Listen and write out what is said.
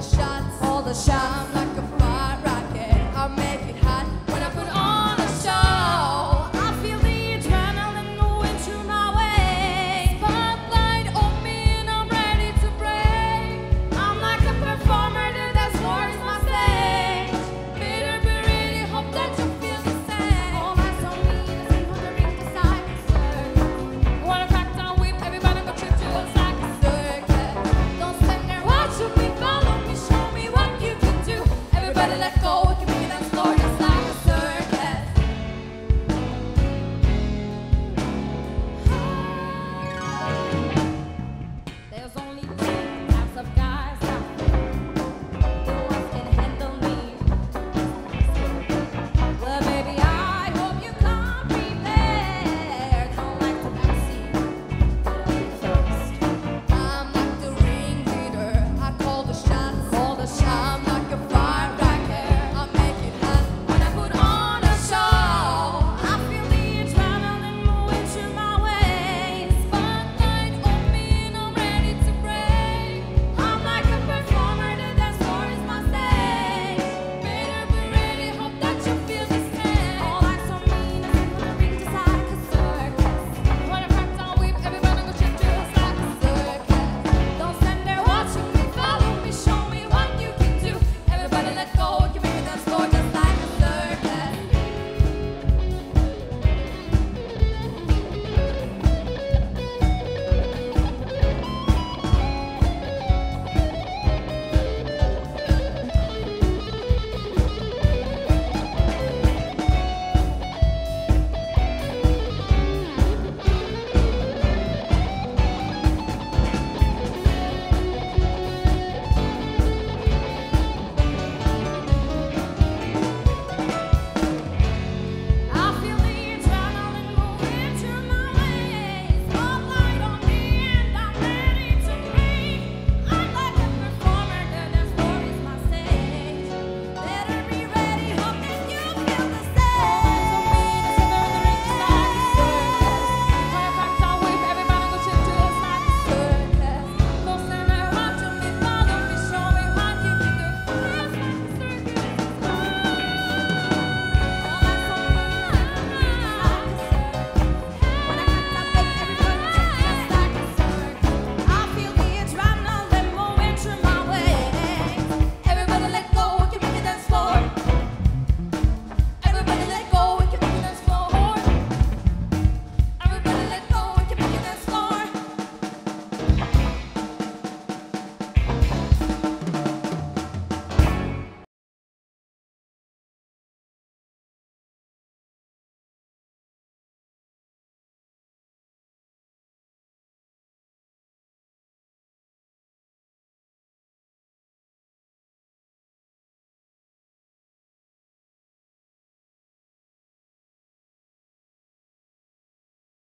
the shots, all the shots.